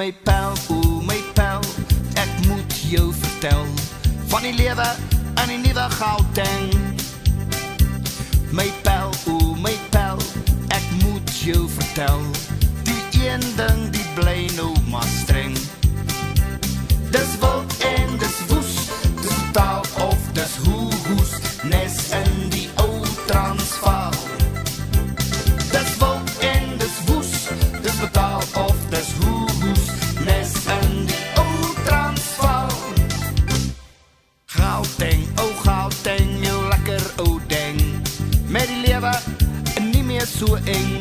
My pel, o my pel, ek moet jou vertel van die lewe in die nuwe Gauteng. My pel, o my pel, ek moet jou vertel die een ding die bly nou maar streng. So eng.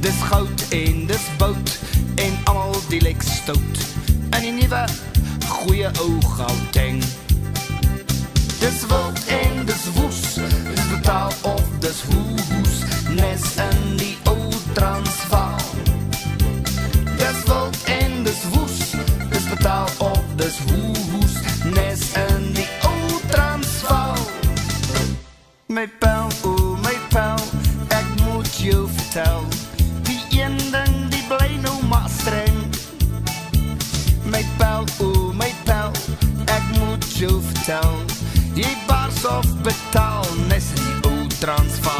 Dis goud en dis bout en almal die lek stout. In die nuwe goeie ou Gauteng. Dis wild en dis woes, dis betaal of dis hoe hoes, nes in die ou Transvaal. Dis wild en dis woes, dis betaal of dis hoe hoes, nes in die ou Transvaal. My jou vertel. Die een ding die bly nou maar streng. My pel, o oh my pel, ek moet jou vertel. Jy bars of betaal nes in die ou Transvaal.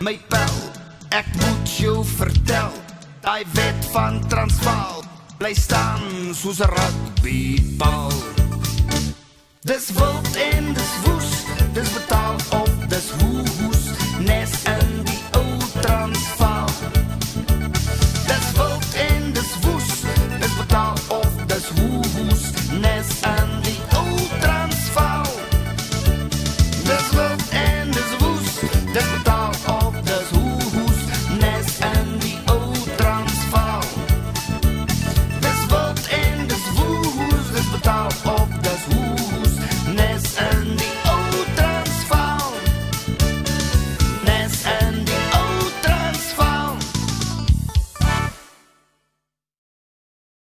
My pel, ek moet jou vertel, daai wet van Transvaal bly staan soos 'n rugbybal. Dis wild en dis woes, dis betaal of